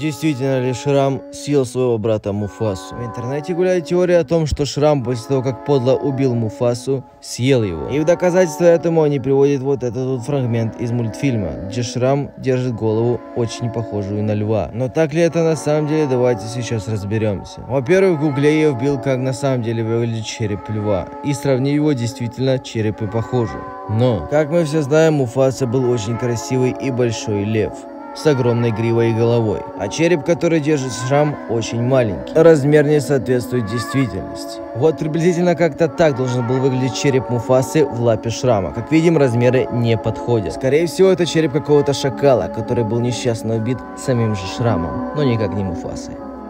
Действительно ли Шрам съел своего брата Муфасу? В интернете гуляет теория о том, что Шрам после того, как подло убил Муфасу, съел его. И в доказательство этому они приводят вот этот вот фрагмент из мультфильма, где Шрам держит голову очень похожую на льва. Но так ли это на самом деле, давайте сейчас разберемся. Во-первых, в гугле я вбил, как на самом деле выглядит череп льва, и сравнил его действительно черепы похожи. Но, как мы все знаем, Муфаса был очень красивый и большой лев с огромной гривой и головой, а череп, который держит шрам, очень маленький. Размер не соответствует действительности. Вот приблизительно как-то так должен был выглядеть череп Муфасы в лапе шрама. Как видим, размеры не подходят. Скорее всего, это череп какого-то шакала, который был несчастно убит самим же шрамом, но никак не Муфасой.